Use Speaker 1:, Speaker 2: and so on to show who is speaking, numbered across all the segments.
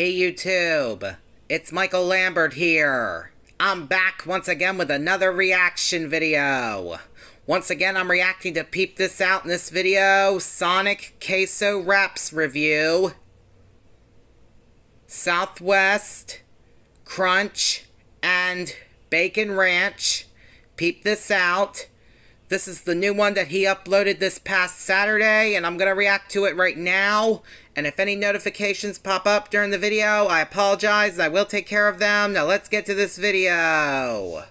Speaker 1: Hey YouTube, it's Michael Lambert here. I'm back once again with another reaction video. Once again, I'm reacting to Peep This Out in this video, Sonic Queso Wraps review. Southwest, Crunch, and Bacon Ranch. Peep this out. This is the new one that he uploaded this past Saturday, and I'm going to react to it right now. And if any notifications pop up during the video, I apologize. I will take care of them. Now let's get to this video.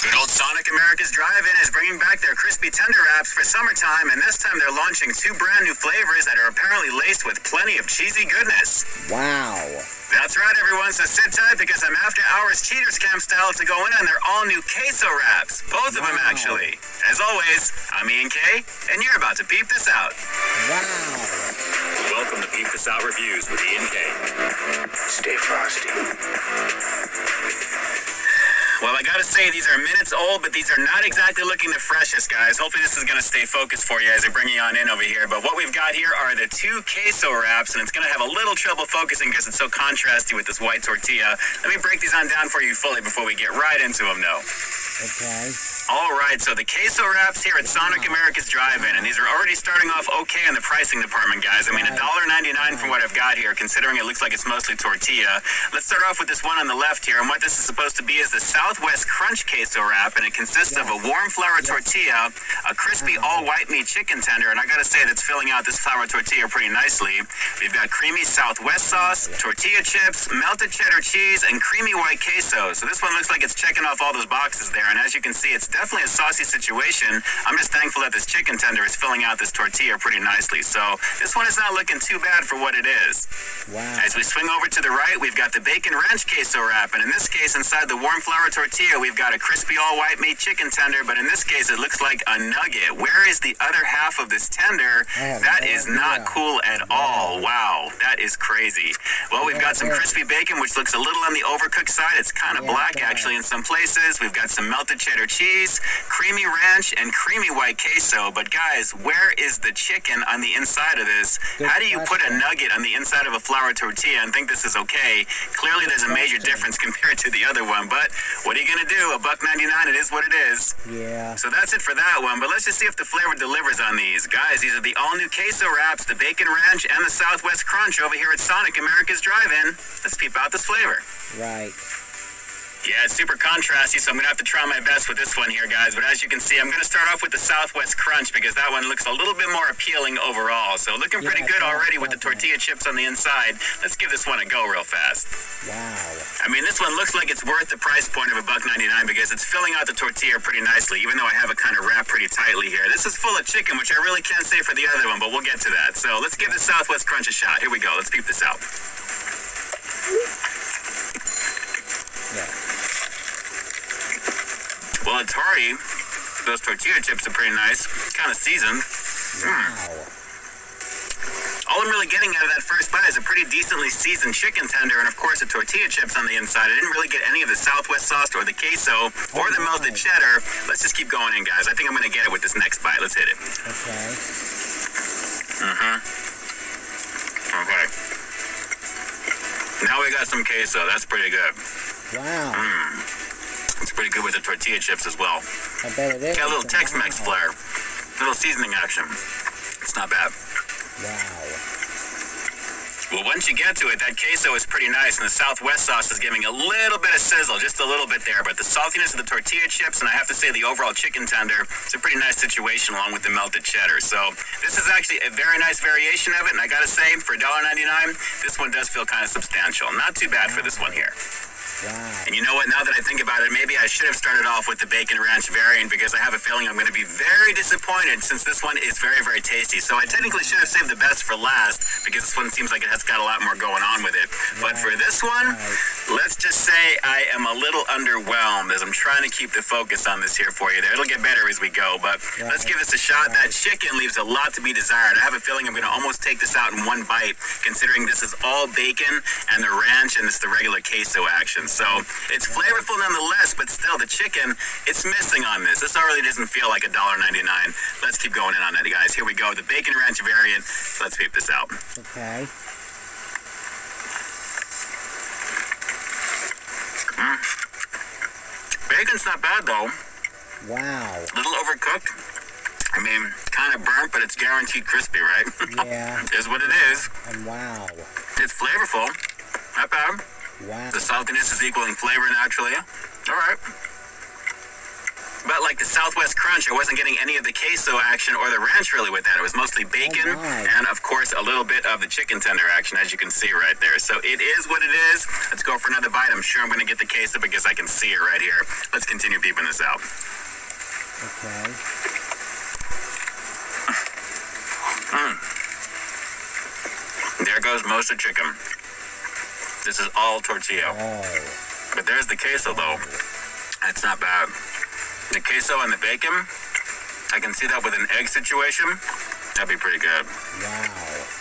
Speaker 2: Good old Sonic America's Drive-In is bringing back their crispy tender wraps for summertime, and this time they're launching two brand new flavors that are apparently laced with plenty of cheesy goodness.
Speaker 1: Wow.
Speaker 2: That's right, everyone, so sit tight because I'm after hours Cheaters Cam style to go in on their all-new queso wraps. Both of them, actually. As always, I'm Ian K, and you're about to peep this out.
Speaker 1: Wow.
Speaker 2: Welcome to Peep This Out Reviews with Ian K.
Speaker 3: Stay frosty.
Speaker 2: Well, I gotta say, these are minutes old, but these are not exactly looking the freshest, guys. Hopefully, this is gonna stay focused for you as I bring you on in over here. But what we've got here are the two queso wraps, and it's gonna have a little trouble focusing because it's so contrasty with this white tortilla. Let me break these on down for you fully before we get right into them, though.
Speaker 1: Okay.
Speaker 2: All right, so the queso wraps here at Sonic America's Drive-In, and these are already starting off okay in the pricing department, guys. I mean,
Speaker 1: Right.
Speaker 2: $1.99 from what I've got here, considering it looks like it's mostly tortilla. Let's start off with this one on the left here, and what this is supposed to be is the Southwest Crunch queso wrap, and it consists of a warm flour tortilla, a crispy all-white meat chicken tender, and I gotta say that's filling out this flour tortilla pretty nicely. We've got creamy Southwest sauce, tortilla chips, melted cheddar cheese, and creamy white queso. So this one looks like it's checking off all those boxes there, and as you can see, it's definitely a saucy situation. I'm just thankful that this chicken tender is filling out this tortilla pretty nicely. So this one is not looking too bad for what it is.
Speaker 1: Wow.
Speaker 2: As we swing over to the right, we've got the bacon ranch queso wrap, and in this case, inside the warm flour tortilla, we've got a crispy all white meat chicken tender, but in this case, it looks like a nugget. Where is the other half of this tender?
Speaker 1: Have
Speaker 2: That
Speaker 1: no
Speaker 2: is not
Speaker 1: idea.
Speaker 2: cool at all. Wow, that is crazy. Well, we've
Speaker 1: Yeah,
Speaker 2: got some crispy bacon, which looks a little on the overcooked side. It's kind of black actually in some places. We've got some melted cheddar cheese, creamy ranch, and creamy white queso. But guys, where is the chicken on the inside of this?
Speaker 1: Good
Speaker 2: How do you put a nugget on the inside of a flour tortilla and think this is okay? Clearly, there's a major
Speaker 1: question.
Speaker 2: difference compared to the other one. But what are you gonna do? A buck ninety nine. It is what it is.
Speaker 1: Yeah.
Speaker 2: So that's it for that one. But let's just see if the flavor delivers on these. Guys, these are the all new queso wraps, the bacon ranch, and the Southwest Crunch over here at Sonic America's Drive In. Let's peep out this flavor.
Speaker 1: Right.
Speaker 2: Yeah, it's super contrasty, so I'm gonna have to try my best with this one here, guys. But as you can see, I'm gonna start off with the Southwest Crunch because that one looks a little bit more appealing overall. So looking pretty
Speaker 1: Yeah,
Speaker 2: good already with the tortilla chips on the inside. Let's give this one a go real fast.
Speaker 1: Wow.
Speaker 2: I mean, this one looks like it's worth the price point of a buck ninety nine because it's filling out the tortilla pretty nicely, even though I have it kind of wrapped pretty tightly here. This is full of chicken, which I really can't say for the other one, but we'll get to that. So let's give the Southwest Crunch a shot. Here we go. Let's peep this out.
Speaker 1: Yeah.
Speaker 2: Well, hearty. Those tortilla chips are pretty nice. Kind of seasoned.
Speaker 1: Wow.
Speaker 2: All I'm really getting out of that first bite is a pretty decently seasoned chicken tender, and of course the tortilla chips on the inside. I didn't really get any of the Southwest sauce or the queso or the melted cheddar. Let's just keep going in, guys. I think I'm gonna get it with this next bite. Let's hit it.
Speaker 1: Okay. Mm-hmm.
Speaker 2: Okay. Now we got some queso. That's pretty good.
Speaker 1: Wow.
Speaker 2: It's pretty good with the tortilla chips as well.
Speaker 1: I bet it is.
Speaker 2: Got a little Tex-Mex flair, little seasoning action. It's not bad.
Speaker 1: Wow.
Speaker 2: Well, once you get to it, that queso is pretty nice, and the Southwest sauce is giving a little bit of sizzle, just a little bit there. But the saltiness of the tortilla chips, and I have to say the overall chicken tender, it's a pretty nice situation along with the melted cheddar. So this is actually a very nice variation of it, and I gotta say, for $1.99, this one does feel kind of substantial. Not too bad for this one here.
Speaker 1: Wow.
Speaker 2: And you know what? Now that I think about it, maybe I should have started off with the bacon ranch variant because I have a feeling I'm going to be very disappointed since this one is very, very tasty. So I technically should have saved the best for last because this one seems like it has got a lot more going on with it. But for this one, let's just say I am a little underwhelmed as I'm trying to keep the focus on this here for you there. It'll get better as we go, but let's give this a shot. That chicken leaves a lot to be desired. I have a feeling I'm going to almost take this out in one bite considering this is all bacon and the ranch and it's the regular queso action. So it's flavorful nonetheless, but still the chicken, it's missing on this. This already doesn't feel like $1.99. Let's keep going in on it, guys. Here we go. The bacon ranch variant. Let's peep this out.
Speaker 1: Okay. Mm.
Speaker 2: Bacon's not bad though.
Speaker 1: Wow.
Speaker 2: A little overcooked. I mean, kind of burnt, but it's guaranteed crispy, right?
Speaker 1: Yeah.
Speaker 2: is what it is.
Speaker 1: And wow.
Speaker 2: It's flavorful. Not bad.
Speaker 1: Wow.
Speaker 2: The saltiness is equaling flavor naturally. All right. But like the Southwest Crunch, I wasn't getting any of the queso action or the ranch really with that. It was mostly bacon
Speaker 1: Oh,
Speaker 2: and, of course, a little bit of the chicken tender action, as you can see right there. So it is what it is. Let's go for another bite. I'm sure I'm going to get the queso because I can see it right here. Let's continue peeping this out.
Speaker 1: Okay. Mm.
Speaker 2: There goes most of the chicken. This is all tortilla.
Speaker 1: Oh.
Speaker 2: But there's the queso, though. It's not bad. The queso and the bacon, I can see that with an egg situation. That'd be pretty good.
Speaker 1: Wow.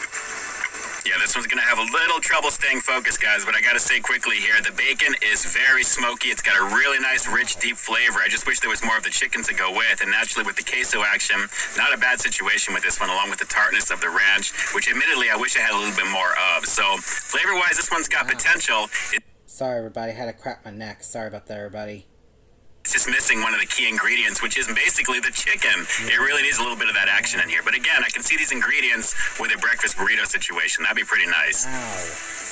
Speaker 2: Yeah, this one's gonna have a little trouble staying focused, guys, but I gotta say quickly here the bacon is very smoky. It's got a really nice, rich, deep flavor. I just wish there was more of the chicken to go with, and naturally with the queso action, not a bad situation with this one, along with the tartness of the ranch, which admittedly I wish I had a little bit more of. So, flavor wise, this one's got potential.
Speaker 1: Sorry, everybody. had to crack my neck. Sorry about that, everybody.
Speaker 2: It's just missing one of the key ingredients, which is basically the chicken. It really needs a little bit of that action in here. But again, I can see these ingredients with a breakfast burrito situation. That'd be pretty nice.
Speaker 1: Wow.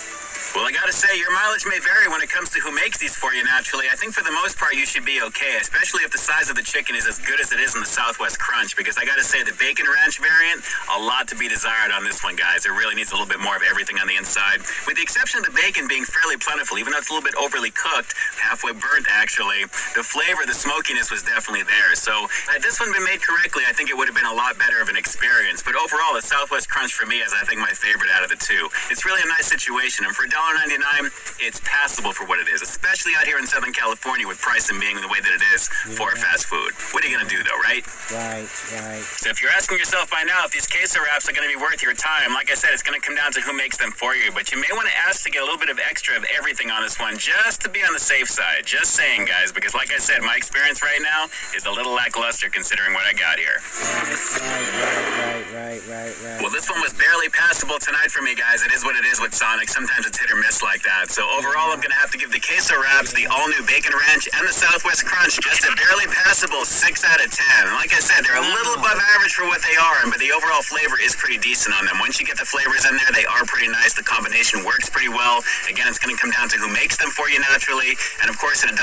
Speaker 2: Well, I gotta say, your mileage may vary when it comes to who makes these for you naturally. I think for the most part, you should be okay, especially if the size of the chicken is as good as it is in the Southwest Crunch, because I gotta say, the Bacon Ranch variant, a lot to be desired on this one, guys. It really needs a little bit more of everything on the inside, with the exception of the bacon being fairly plentiful, even though it's a little bit overly cooked, halfway burnt actually. The flavor, the smokiness was definitely there. So, had this one been made correctly, I think it would have been a lot better of an experience. But overall, the Southwest Crunch for me is, I think, my favorite out of the two. It's really a nice situation, and for $1.99, it's passable for what it is, especially out here in Southern California with pricing being the way that it is for fast food. What are you gonna do though, right?
Speaker 1: Right, right.
Speaker 2: So if you're asking yourself by now if these queso wraps are going to be worth your time, like I said, it's going to come down to who makes them for you. But you may want to ask to get a little bit of extra of everything on this one, just to be on the safe side. Just saying, guys, because like I said, my experience right now is a little lackluster considering what I got here.
Speaker 1: Right, right, right, right, right.
Speaker 2: Well, this one was barely passable tonight for me, guys. It is what it is with Sonic. Sometimes it's hit or miss like that. So overall, I'm going to have to give the queso wraps, the all-new Bacon Ranch, and the Southwest Crunch just a barely passable 6 out of 10. Like I said, they're a little mm. above average for what they are, but the overall flavor is pretty decent on them. Once you get the flavors in there, they are pretty nice. The combination works pretty well. Again, it's going to come down to who makes them for you naturally. And of course, at $1.99,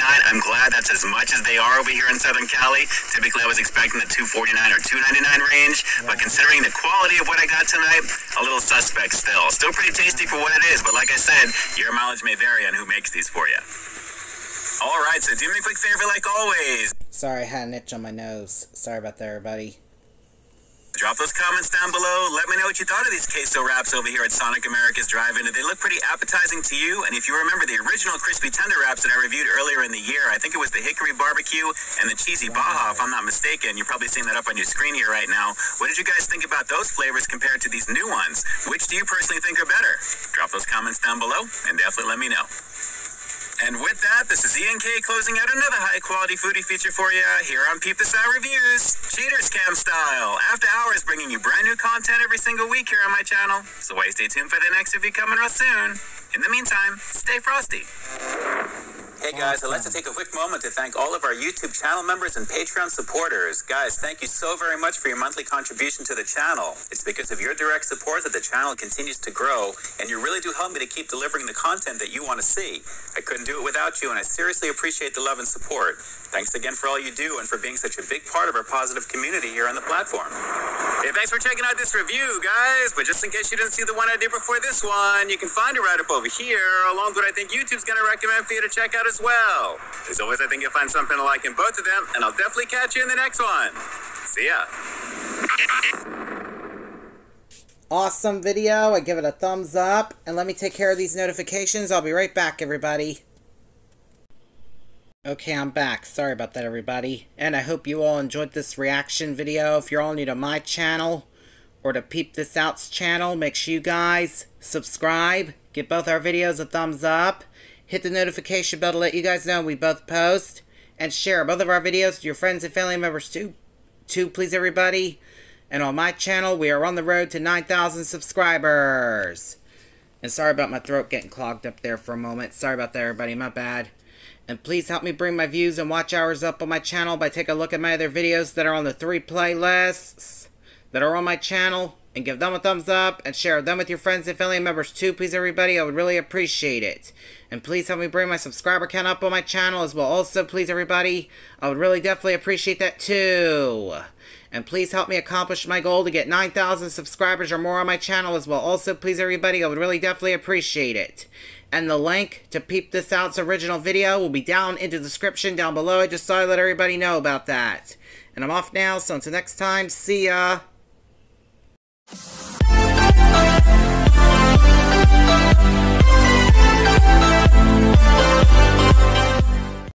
Speaker 2: I'm glad that's as much as they are over here in Southern Cali. Typically, I was expecting the $2.49 or $2.99 range, but considering the quality of what I got tonight, a little suspect still. Still pretty tasty for what it is, but like I said, your mileage may vary on who makes these for you. All right, so do me a quick favor, like always.
Speaker 1: Sorry, I had an itch on my nose. Sorry about that, everybody.
Speaker 2: Drop those comments down below. Let me know what you thought of these queso wraps over here at Sonic America's Drive-In. Did they look pretty appetizing to you? And if you remember the original crispy tender wraps that I reviewed earlier in the year, I think it was the hickory barbecue and the cheesy baja, if I'm not mistaken. You're probably seeing that up on your screen here right now. What did you guys think about those flavors compared to these new ones? Which do you personally think are better? Drop those comments down below and definitely let me know. And with that, this is Ian K closing out another high quality foodie feature for you here on Peep This Out Reviews. Cheaters Cam style. After hours bringing you brand new content every single week here on my channel. So why stay tuned for the next review coming real soon. In the meantime, stay frosty. Hey guys, I'd like to take a quick moment to thank all of our YouTube channel members and Patreon supporters. Guys, thank you so very much for your monthly contribution to the channel. It's because of your direct support that the channel continues to grow, and you really do help me to keep delivering the content that you want to see. I couldn't do it without you, and I seriously appreciate the love and support. Thanks again for all you do and for being such a big part of our positive community here on the platform. Hey, thanks for checking out this review, guys. But just in case you didn't see the one I did before this one, you can find it right up over here, along with what I think YouTube's going to recommend for you to check out as well. As always, I think you'll find something to like in both of them, and I'll definitely catch you in the next one. See ya.
Speaker 1: Awesome video. I give it a thumbs up. And let me take care of these notifications. I'll be right back, everybody. Okay, I'm back. Sorry about that, everybody. And I hope you all enjoyed this reaction video. If you're all new to my channel or to Peep This Out's channel, make sure you guys subscribe, give both our videos a thumbs up, hit the notification bell to let you guys know we both post, and share both of our videos to your friends and family members too. Too, please, everybody. And on my channel, we are on the road to 9,000 subscribers. And sorry about my throat getting clogged up there for a moment. Sorry about that, everybody. My bad. And please help me bring my views and watch hours up on my channel by taking a look at my other videos that are on the three playlists that are on my channel and give them a thumbs up and share them with your friends and family members too, please everybody. I would really appreciate it. And please help me bring my subscriber count up on my channel as well. Also, please everybody, I would really definitely appreciate that too. And please help me accomplish my goal to get 9,000 subscribers or more on my channel as well. Also, please everybody, I would really definitely appreciate it. And the link to Peep This Out's original video will be down in the description down below. I just thought I'd let everybody know about that. And I'm off now, so until next time, see ya! you